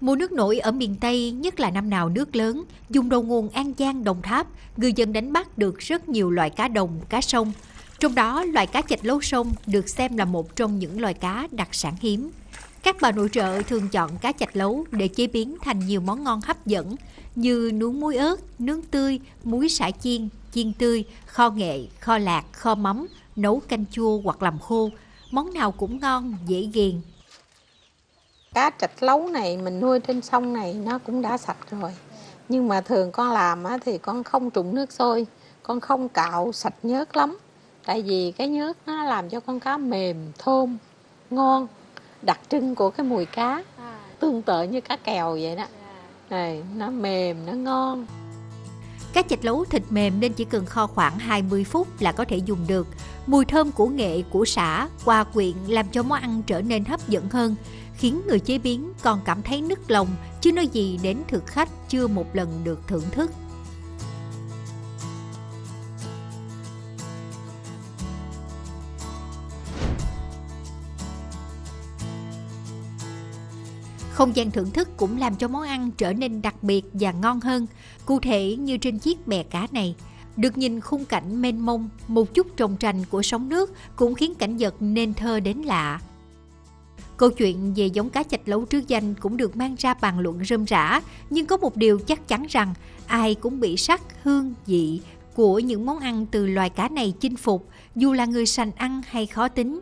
Mùa nước nổi ở miền Tây, nhất là năm nào nước lớn, dùng đầu nguồn An Giang, Đồng Tháp, người dân đánh bắt được rất nhiều loại cá đồng, cá sông. Trong đó, loại cá chạch lấu sông được xem là một trong những loài cá đặc sản hiếm. Các bà nội trợ thường chọn cá chạch lấu để chế biến thành nhiều món ngon hấp dẫn như nướng muối ớt, nướng tươi, muối sả chiên, chiên tươi, kho nghệ, kho lạc, kho mắm, nấu canh chua hoặc làm khô. Món nào cũng ngon, dễ ghiền, cá trạch lấu này mình nuôi trên sông này nó cũng đã sạch rồi. Nhưng mà thường con làm thì con không trụng nước sôi con không cạo sạch nhớt lắm. Tại vì cái nhớt nó làm cho con cá mềm thơm ngon đặc trưng của cái mùi cá tương tự như cá kèo vậy đó. Này nó mềm nó ngon. Cá chạch lấu thịt mềm nên chỉ cần kho khoảng 20 phút là có thể dùng được. Mùi thơm của nghệ, của xả, qua quyện làm cho món ăn trở nên hấp dẫn hơn khiến người chế biến còn cảm thấy nức lòng chứ nói gì đến thực khách chưa một lần được thưởng thức. Không gian thưởng thức cũng làm cho món ăn trở nên đặc biệt và ngon hơn. Cụ thể như trên chiếc bè cá này, được nhìn khung cảnh mênh mông, một chút trồng trành của sóng nước cũng khiến cảnh vật nên thơ đến lạ. Câu chuyện về giống cá chạch lấu trước danh cũng được mang ra bàn luận rơm rã, nhưng có một điều chắc chắn rằng ai cũng bị sắc, hương, vị của những món ăn từ loài cá này chinh phục, dù là người sành ăn hay khó tính.